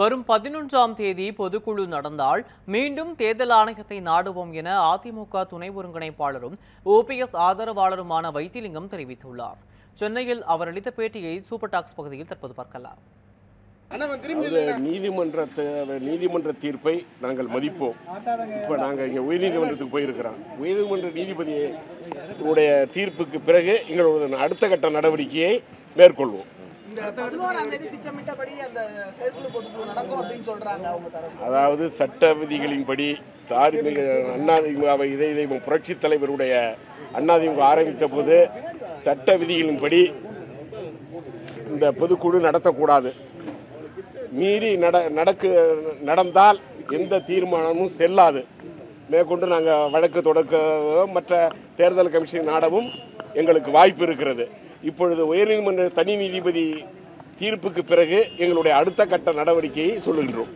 வரும் பதினொன்றாம் தேதி பொதுக்குழு நடந்தால் மீண்டும் தேர்தல் ஆணையத்தை நாடுவோம் என அதிமுக துணை ஒருங்கிணைப்பாளரும் ஓபிஎஸ் ஆதரவாளருமான வைத்திலிங்கம் தெரிவித்துள்ளார். சென்னையில் அவர் அளித்த பேட்டியை சூப்பர் டாக்ஸ் பகுதியில் தற்போது பார்க்கலாம். அது நீதிமன்றத்தை நீதிமன்ற தீர்ப்பை நாங்கள் மதிப்போம். இப்போ நாங்கள் இங்கே உயர்நீதிமன்றத்துக்கு போயிருக்கிறோம். உயர்நீதிமன்ற நீதிபதி உடைய தீர்ப்புக்கு பிறகு எங்களோட அடுத்த கட்ட நடவடிக்கையை மேற்கொள்வோம். அதாவது சட்ட விதிகளின்படி தார்மீக அண்ணாதிமுக இதை இதை புரட்சி தலைவருடைய அண்ணாதிமுக ஆரம்பித்த போது சட்ட விதிகளின்படி இந்த பொதுக்குழு நடத்தக்கூடாது. மீறி நட நடக்கு நடந்தால் எந்த தீர்மானமும் செல்லாது. மேற்கொண்டு நாங்கள் வழக்கு தொடக்க மற்ற தேர்தல் கமிஷன் நாடவும் எங்களுக்கு வாய்ப்பு இருக்கிறது. இப்பொழுது உயர்நீதிமன்ற தனி நீதிபதி தீர்ப்புக்கு பிறகு எங்களுடைய அடுத்த கட்ட நடவடிக்கையை சொல்லுகின்றோம்.